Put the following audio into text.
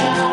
shine.